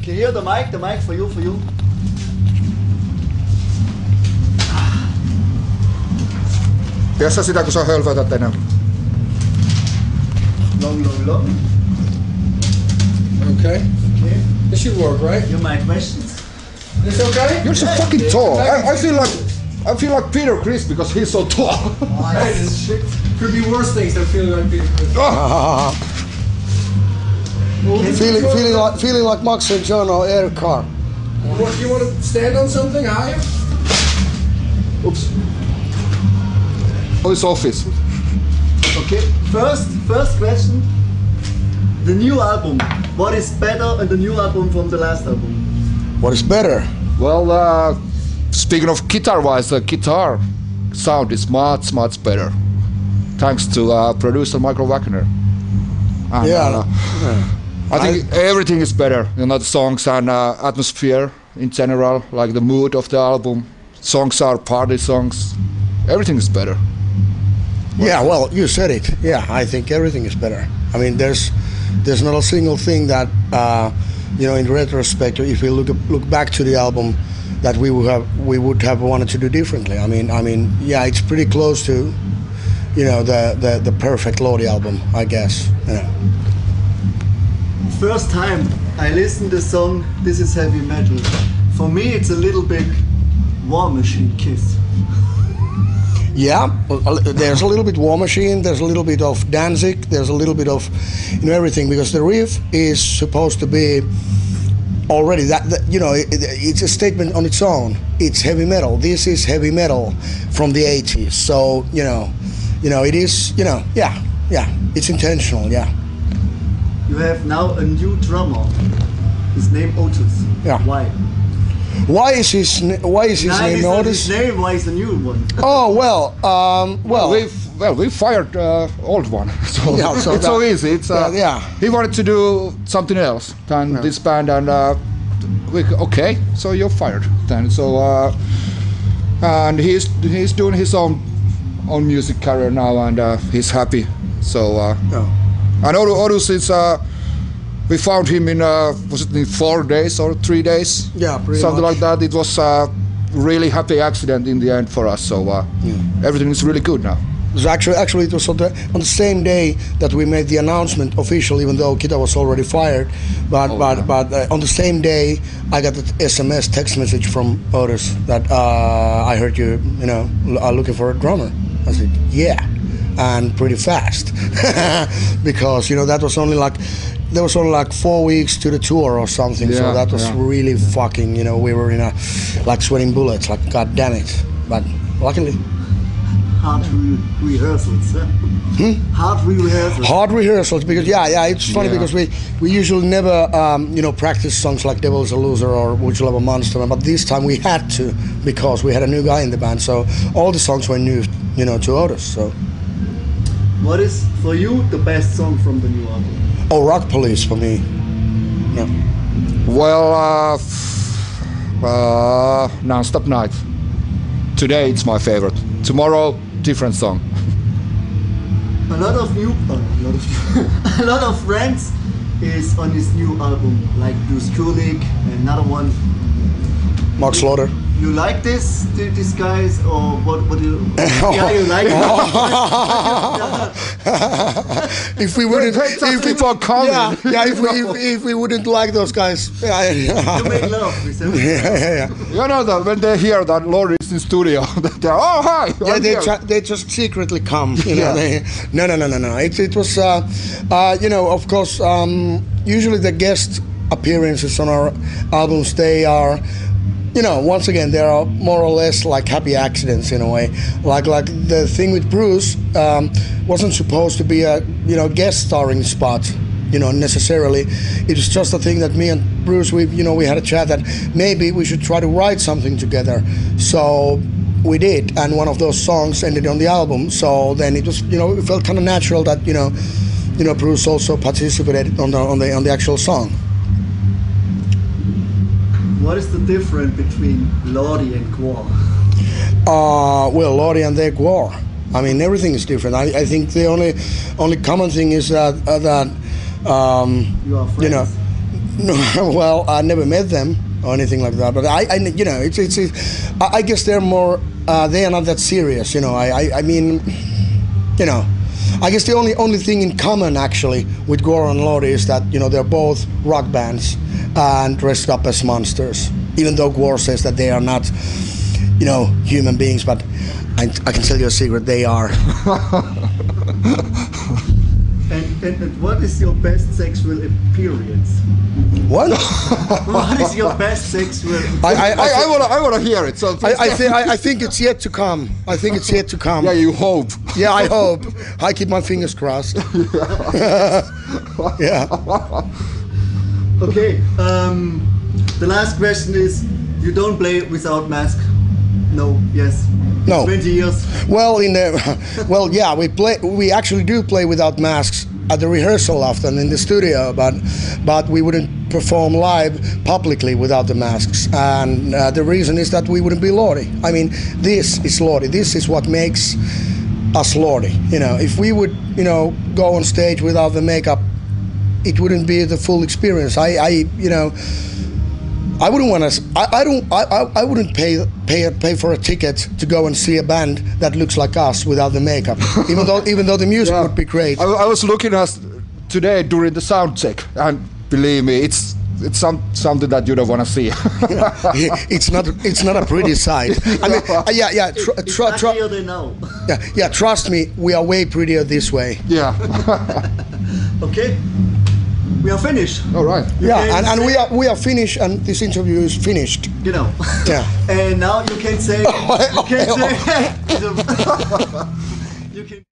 Okay, here the mic, the mic for you, for you. Yes, I Tiedätkö sitä, kun sä hölfötät enemmän? Long, long, long. Okay. Okay. This should work, right? You my questions. This okay? You're so fucking tall. I, I feel like I feel like Peter Criss because he's so tall. This shit could be worse things than feeling like Peter Criss. feeling, feeling like, feeling like Max and John or Eric Carr. What, do you want to stand on something higher? Oops. Oh, it's office. Okay. First, first question. The new album. What is better than the new album from the last album? What is better? Well, uh, speaking of guitar-wise, the guitar sound is much, much better. Thanks to uh, producer Michael Wagner. And, Yeah. uh, I think everything is better. You know, the songs and uh, atmosphere in general, like the mood of the album. Songs are party songs. Everything is better. Yeah, well, you said it. Yeah, I think everything is better. I mean, there's there's not a single thing that uh, you know, in retrospect, if we look look back to the album, that we would have we would have wanted to do differently. I mean, I mean, yeah, it's pretty close to, you know, the the, the perfect Lordi album, I guess. You know. First time I listened the song This is Heavy Metal. For me it's a little bit War Machine Kiss. Yeah, there's a little bit War Machine, there's a little bit of Danzig, there's a little bit of you know everything because the riff is supposed to be already that, that you know it, it's a statement on its own. It's heavy metal. This is heavy metal from the 80s. So you know, you know it is you know yeah yeah it's intentional yeah You have now a new drummer. His name Otus. Yeah. Why? Why is his why is his Nah, name it's not Otus? his name, why is the new one? Oh well, um, well we well we fired uh, old one, so, Yeah, so it's so easy. It's uh, yeah, yeah. He wanted to do something else than this band, and uh, we okay, so you're fired then. So uh, and he's he's doing his own own music career now, and uh, he's happy. So uh, Yeah. And Otus is. Uh, we found him in uh, was it in four days or three days? Yeah, pretty something much. like that. It was a really happy accident in the end for us. So uh, everything is really good now. Actually, actually, it was on the, on the same day that we made the announcement official, even though Kita was already fired. But Oh, but yeah. but uh, on the same day, I got the SMS text message from Otus that uh, I heard you, you know, are looking for a drummer. I said, yeah, and pretty fast, because you know that was only like. There was only like four weeks to the tour or something, so that was yeah. really fucking. You know, we were in a like sweating bullets, like god damn it. But luckily, Hard re- rehearsals. Huh? Hard rehearsals. hard rehearsals because yeah yeah it's funny Yeah. because we we usually never um, you know practice songs like devil's a loser or would you love a monster but this time we had to because we had a new guy in the band so all the songs were new you know to otus so What is for you the best song from the new album? oh rock police for me yeah Well, uh, uh, non-stop night. Today it's my favorite. Tomorrow, different song. A lot of new, uh, a lot of, a lot of friends is on this new album, like Bruce Kulick, another one. mark slaughter You like this, th- these guys, or what? What do you? yeah, you like. if we wouldn't if we, for coming. yeah yeah if we if, if we wouldn't like those guys yeah you make love with them. yeah, yeah. You know that when they hear that Lord is in studio, they're oh hi. Yeah, I'm they, here." ju- they just secretly come. You know, Yeah. they, no, no, no, no, no. It, it was, uh, uh, you know, of course, um, usually the guest appearances on our albums, they are, you know, once again, there are more or less like happy accidents in a way. Like, like the thing with Bruce um, wasn't supposed to be a, you know, guest starring spot. You know, necessarily, it was just a thing that me and Bruce, we, you know, we had a chat that maybe we should try to write something together. So we did, and one of those songs ended on the album. So then it was, you know, it felt kind of natural that you know, you know, Bruce also participated on the on the on the actual song. What is the difference between Lordi and Gwar? Uh, well, Lordi and their War. I mean, everything is different. I, I think the only only common thing is that uh, that um, You are you know. No, well, I never met them or anything like that. But I, I you know, it's, it's, it's I I guess they're more, uh, they are not that serious. You know, I, I, I mean, you know, I guess the only only thing in common actually with Gwar and Lordi is that you know they're both rock bands and dressed up as monsters. Even though Gwar says that they are not, you know, human beings, but I, I can tell you a secret, they are. And, and, and what is your best sexual appearance? What? What is your best sexual? I, I, I, I wanna I wanna hear it. So I, I think I, I think it's yet to come. I think it's yet to come. yeah, you hope. Yeah, I hope. I keep my fingers crossed. yeah. Okay. Um, the last question is: You don't play without mask? No. Yes. No. Twenty years. Well, in the well, yeah, we play. We actually do play without masks at the rehearsal often in the studio, but but we wouldn't perform live publicly without the masks. And uh, the reason is that we wouldn't be Lordi. I mean, this is Lordi. This is what makes us Lordi. You know, if we would, you know, go on stage without the makeup, it wouldn't be the full experience. I, I you know. I wouldn't want to. I, I don't. I, I, I wouldn't pay pay pay for a ticket to go and see a band that looks like us without the makeup. even though even though the music Yeah. would be great. I, I was looking at today during the sound check, and believe me, it's it's some something that you don't want to see. it's not. It's not a pretty sight. I mean, uh, yeah, yeah. Tr- It's tr- tr- uglier than yeah, yeah. Trust me, we are way prettier this way. yeah. Okay. We are finished. All right. Yeah, and, and we are we are finished, and this interview is finished. You know. Yeah. and now you can say. You can oh, say. Oh, oh. you can.